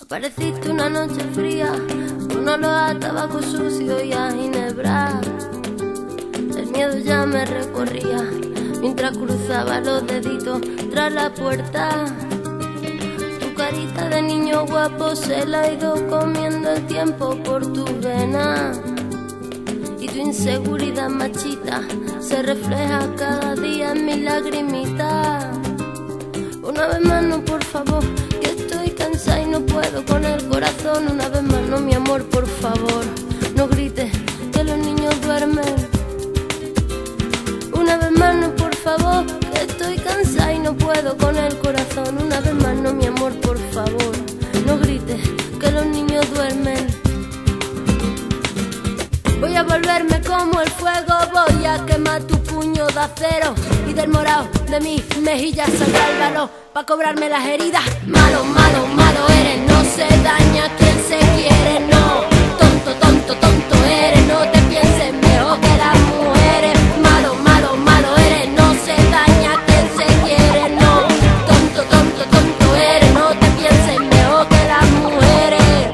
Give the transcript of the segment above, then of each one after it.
Apareciste una noche fría, con olor a tabaco sucio y a ginebra. El miedo ya me recorría mientras cruzaba los deditos tras la puerta. Tu carita de niño guapo se la ha ido comiendo el tiempo por tu vena. Y tu inseguridad machita se refleja cada día en mi lagrimita. Una vez más, no, por favor, cansada y no puedo con el corazón. Una vez más, no, mi amor, por favor, no grites que los niños duermen. Una vez más, no, por favor, que estoy cansada y no puedo con el corazón. Una vez más, no, mi amor, por favor, no grites que los niños duermen. Voy a volverme como el fuego, voy a quemar tu puño de acero y del morado de mis mejillas saldrá el valor pa' cobrarme las heridas. Malo, malo, malo eres, no se daña quien se quiere, no. Tonto, tonto, tonto eres, no te pienses mejor que las mujeres. Malo, malo, malo eres, no se daña quien se quiere, no. Tonto, tonto, tonto eres, no te pienses mejor que las mujeres.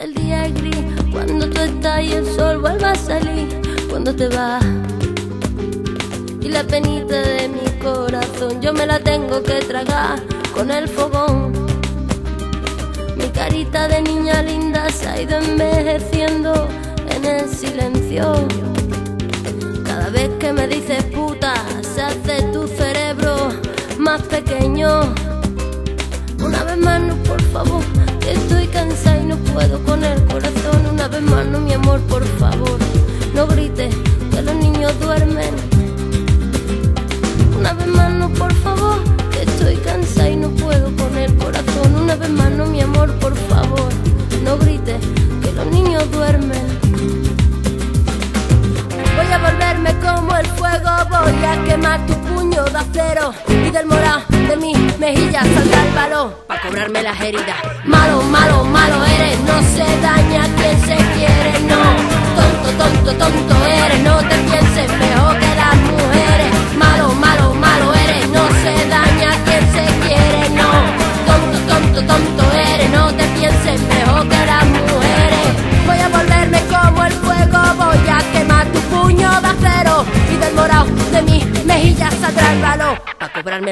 El día es gris cuando tú estás y el sol vuelve a salir cuando te vas. Y la penita de mi corazón yo me la tengo que tragar con el fogón. Mi carita de niña linda se ha ido envejeciendo en el silencio. Cada vez que me dices puta, se hace tu cerebro más pequeño. Una vez más, no, por favor, que estoy cansada y no puedo con el corazón. Una vez más, no, mi amor, por favor, no grites que los niños duermen. Voy a quemar tu puño de acero y del morado de mis mejillas saldrá el balón para cobrarme las heridas. Malo, malo, malo eres, no se daña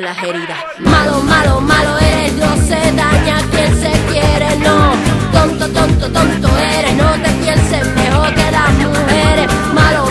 las heridas. Malo, malo, malo eres, no se daña quien se quiere, no. Tonto, tonto, tonto eres, no te pienses mejor que las mujeres. Malo